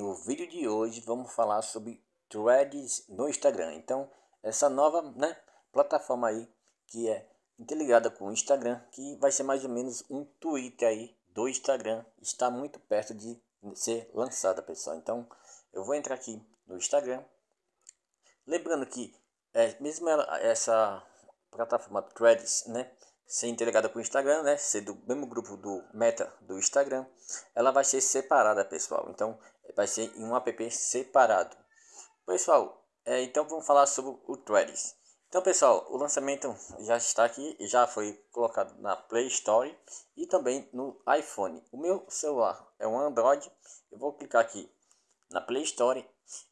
No vídeo de hoje vamos falar sobre threads no Instagram. Então, essa nova né, plataforma aí que é interligada com o Instagram, que vai ser mais ou menos um Twitter aí do Instagram, está muito perto de ser lançada, pessoal. Então, eu vou entrar aqui no Instagram. Lembrando que é, mesmo ela, essa plataforma Threads, né, ser integrada com o Instagram, né? Ser do mesmo grupo do Meta do Instagram, ela vai ser separada, pessoal. Então, vai ser em um app separado. Pessoal, é, então vamos falar sobre o Threads. Então, pessoal, o lançamento já está aqui, já foi colocado na Play Store e também no iPhone. O meu celular é um Android. Eu vou clicar aqui na Play Store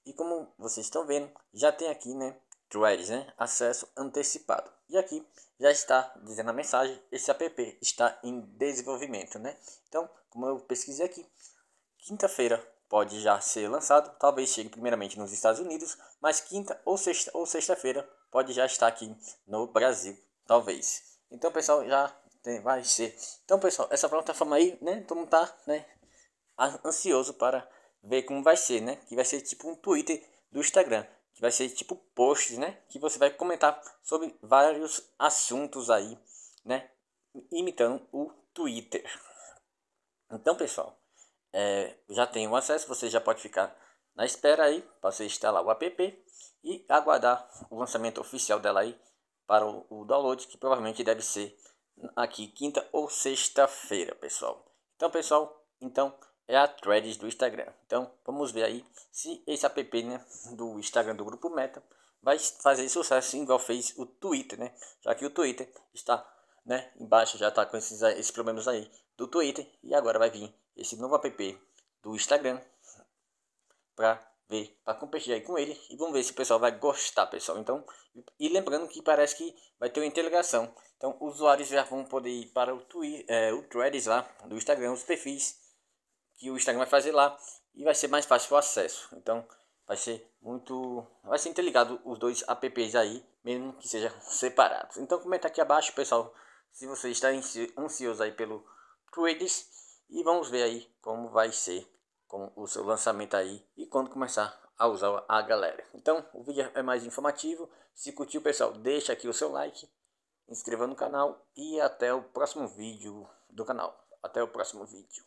e como vocês estão vendo, já tem aqui, né, Threads, né, acesso antecipado. E aqui já está dizendo a mensagem, esse app está em desenvolvimento, né? Então, como eu pesquisei aqui, quinta-feira pode já ser lançado, talvez chegue primeiramente nos Estados Unidos, mas quinta ou sexta ou sexta-feira pode já estar aqui no Brasil, talvez. Então, pessoal, já tem, vai ser. Então, pessoal, essa plataforma aí, né, todo mundo tá, né, ansioso para ver como vai ser, né? Que vai ser tipo um Twitter do Instagram que vai ser tipo posts, né? Que você vai comentar sobre vários assuntos aí, né? Imitando o Twitter. Então, pessoal, é, já tem o acesso, você já pode ficar na espera aí para você instalar o app e aguardar o lançamento oficial dela aí para o, o download, que provavelmente deve ser aqui quinta ou sexta-feira, pessoal. Então, pessoal, então é a threads do Instagram. Então vamos ver aí se esse app né, do Instagram do grupo Meta vai fazer sucesso igual fez o Twitter, né? Já que o Twitter está né, embaixo, já está com esses, esses problemas aí do Twitter e agora vai vir esse novo app do Instagram para ver, para compartilhar aí com ele e vamos ver se o pessoal vai gostar, pessoal. Então, e lembrando que parece que vai ter uma integração. Então, usuários já vão poder ir para o Twitter, é, o Threads lá do Instagram, os perfis que o Instagram vai fazer lá e vai ser mais fácil o acesso. Então vai ser muito. Vai ser interligado os dois apps aí, mesmo que sejam separados. Então comenta aqui abaixo, pessoal, se você está ansioso aí pelo Threads e vamos ver aí como vai ser com o seu lançamento aí e quando começar a usar a galera. Então o vídeo é mais informativo. Se curtiu, pessoal, deixa aqui o seu like, inscreva no canal e até o próximo vídeo do canal. Até o próximo vídeo.